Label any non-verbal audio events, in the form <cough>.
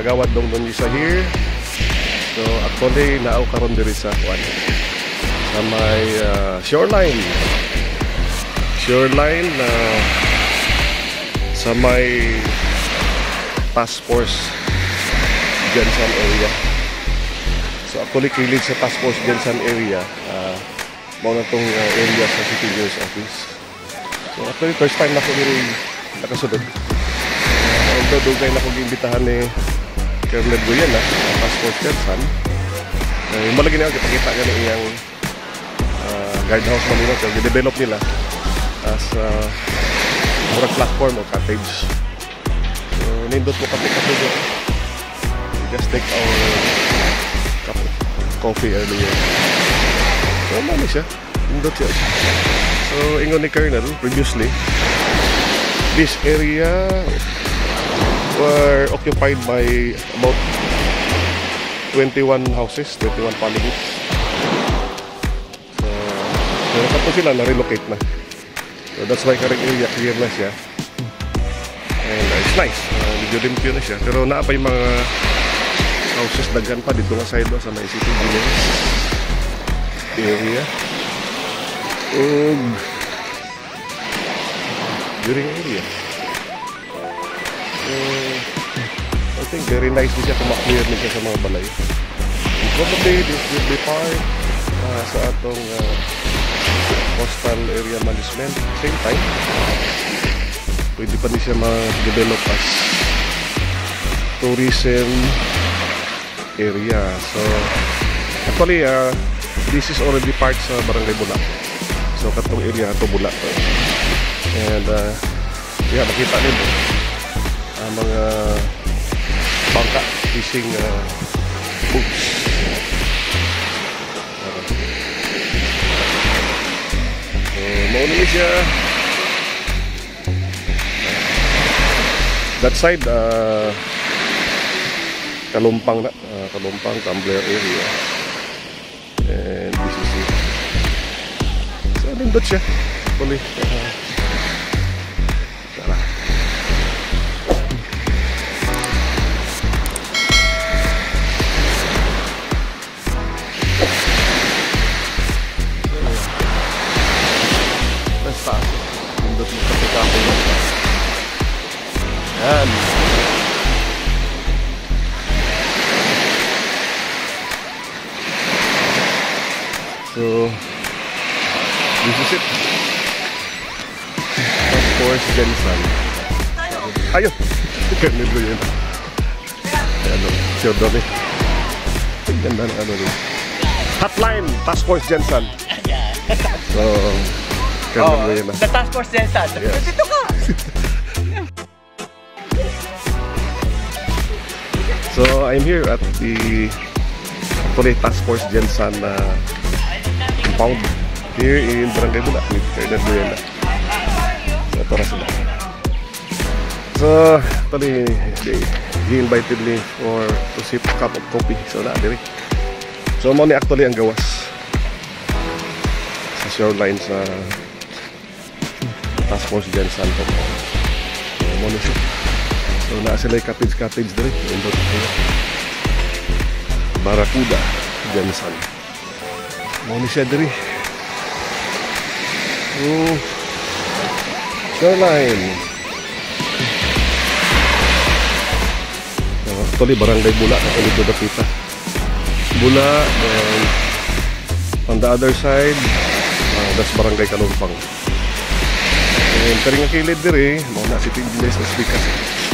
kagawad dong nun isa here. So actually naaw karon diri sa kuan sa may uh, shoreline. Shoreline na sa may task force area. So actually kilid sa task force area. Uh, mao na tong uh, area sa City Engineers Office. So actually first time na ko diri nakasunod. Uh, although dugay na ko giimbitahan ni Colonel Guyan na task force Jensen. Uh, malagi na kita gani iyang uh, guardhouse Manila so develop nila as uh, murag platform o cottage. So nindot mo kami kasudo. Just take our cup of coffee earlier. So ano siya? Nindot siya. So ingon ni Colonel previously this area were occupied by about 21 houses, 21 families. So, pero kapag sila na-relocate na. So that's why karang area clear na siya. And uh, it's nice. Uh, medyo limpyo na siya. Pero naa pa yung mga houses daghan pa dito nga side ba sa may city engineers area. Og during area. I think very nice din siya kung maklear din siya sa mga balay. And probably this will be part uh, sa atong uh, coastal area management. Same time, pwede pa din siya ma-develop as tourism area. So, actually, uh, this is already part sa Barangay Bula. So, katong area ito Bula. And, uh, yeah, makita nito ang mga bangka fishing uh, boats. Uh, so, mauna siya. That side, uh, Kalumpang na, uh, Kalumpang, Tumbler area. And this is it. So, nindot siya. Actually, uh, Yan. So, this is it. Of course, Jensen. Ayo! Ganun ko yun. Ano, sure. Ang ganda ng ano rin. Hotline, Task Force Jensen. So, ganun ko yun. the task force sa. Yes. Dito ka. <laughs> So, I'm here at the actually Task Force Jensen uh, compound here in Barangay Bula with Colonel Buena. So, ito na sila. So, actually, they, he invited me for to sip a cup of coffee. So, na, diri. So, mo ni actually ang gawas sa shoreline sa Task Force Jensen compound. So, mo ni siya. So na sila yung cottage cottage diri. Indot sila. Barakuda, Jensen. Mo ni siya diri. Oh. Shoreline. So, actually, barangay Bula na ulit dapita. Bula, then on the other side, uh, that's barangay Kalumpang. And karing kilid diri, mo na si Tinggiles na speaker.